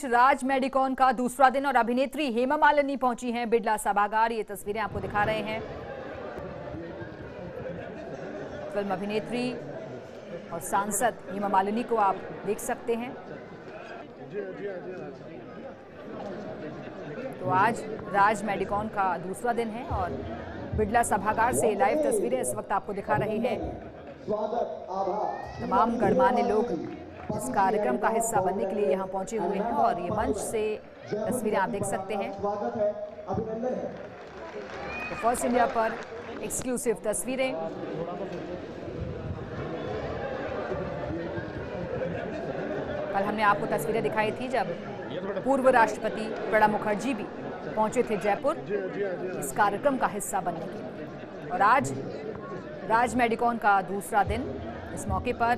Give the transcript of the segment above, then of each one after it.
राज मेडिकॉन का दूसरा दिन और अभिनेत्री हेमा मालिनी पहुँची हैं बिड़ला सभागार। ये तस्वीरें आपको दिखा रहे हैं। फ़िल्म अभिनेत्री और सांसद हेमा मालिनी को आप देख सकते हैं। तो आज राज मेडिकॉन का दूसरा दिन है और बिड़ला सभागार से लाइव तस्वीरें इस वक्त आपको दिखा रहे हैं। तमाम गणमान्य लोग इस कार्यक्रम का हिस्सा बनने के लिए यहाँ पहुँचे हुए हैं और ये मंच से तस्वीरें आप देख सकते हैं। तो फ़र्स्ट इंडिया पर एक्सक्लूसिव तस्वीरें। कल हमने आपको तस्वीरें दिखाई थी जब पूर्व राष्ट्रपति प्रणब मुखर्जी भी पहुँचे थे जयपुर इस कार्यक्रम का हिस्सा बनने के लिए। और आज राज मेडिकॉन का दूसरा दिन इस मौके पर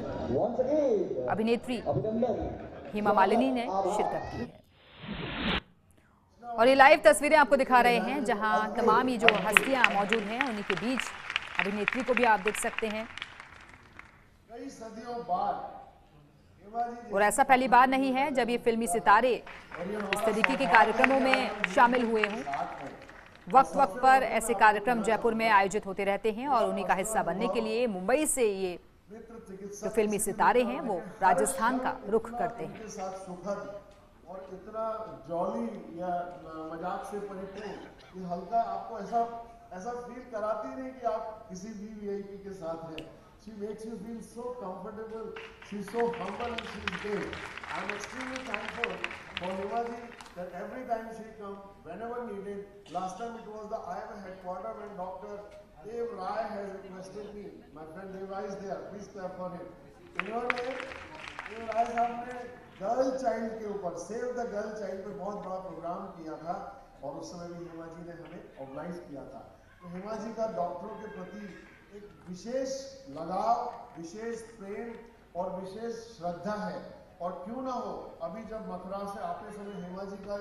अभिनेत्री हेमा मालिनी ने शिरकत की है। और ये लाइव तस्वीरें आपको दिखा रहे हैं, जहाँ तमाम ये जो हस्तियाँ मौजूद हैं, उन्हीं के बीच अभिनेत्री को भी आप देख सकते हैं। और ऐसा पहली बार नहीं है जब ये फिल्मी सितारे इस तरीके के कार्यक्रमों में शामिल हुए हों। वक्त वक्त पर ऐसे कार्यक्रम जयपुर में आयोजित होते रहते हैं और उन्हीं का हिस्सा बनने के लिए मुंबई से ये जो फिल्मी सितारे हैं वो राजस्थान का रुख करते हैं और इतना जॉली या मज़ाक से परिपूर्ण हल्का आपको ऐसा ऐसा फील कराती नहीं कि आप किसी भी वीआईपी के साथ हैं she makes you feel so comfortable she's so humble and she's great i'm extremely thankful for Nivaji that every time she come whenever needed last time it was the IMA headquarter when Dr. Dev Rai has requested me. My friend Dev Rai is there. Please clap for him. इन्होंने देव राय साहब ने girl child के ऊपर save the girl child पे बहुत बड़ा programme किया था और उस समय भी हेमा जी ने हमें ऑर्गेनाइज किया था। तो हेमा जी का डॉक्टरों के प्रति एक विशेष लगाव, विशेष प्रेम और विशेष श्रद्धा है। और क्यों ना हो, अभी जब मथुरा से आते समय हेमा जी का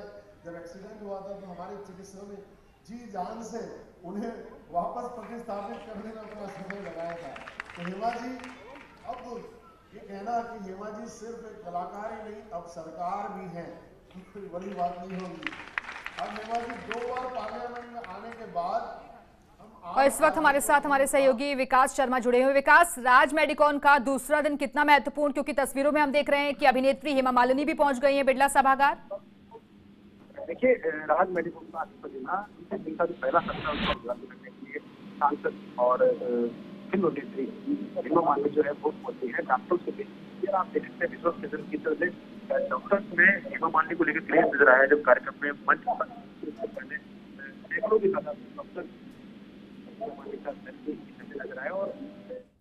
जब एक्सीडेंट हुआ था तो हमारे चिकित्सकों ने जी जान से उन्हें वापस प्रतिस्थापित करने में अपना समय लगाया था। तो हेमा जी, अब ये कहना कि हेमा जी सिर्फ़ एक कलाकार ही नहीं, अब सरकार भी है कोई बड़ी बात नहीं होगी। अब हेमा जी, दो बार पार्लियामेंट में आने के बाद और इस वक्त हमारे साथ हमारे सहयोगी विकास शर्मा जुड़े हुए। विकास, राज मेडिकॉन का दूसरा दिन कितना महत्वपूर्ण, क्योंकि तस्वीरों में हम देख रहे हैं कि अभिनेत्री हेमा मालिनी भी पहुँच गई हैं बिड़ला सभागार। देखिए राज मेडिकल का आज का दिन का जो पहला सत्र उसका उद्घाटन करने के लिए सांसद और फ़िल्म अभिनेत्री हेमा मालिनी जो है, वो पहुँची है। डॉक्टर से भी आप देख सकते हैं विश्वास केंद्र की तरफ़ से डॉक्टर्स में हेमा मालिनी को लेकर क्लेम नज़र आया जब कार्यक्रम में मंच पर सैकड़ों की तादाद में डॉक्टर नज़र आया और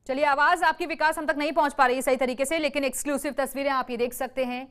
चलिए, आवाज़ आपकी विकास हम तक नहीं पहुँच पा रही है सही तरीके से, लेकिन एक्सक्लूसिव तस्वीरें आप ये देख सकते हैं।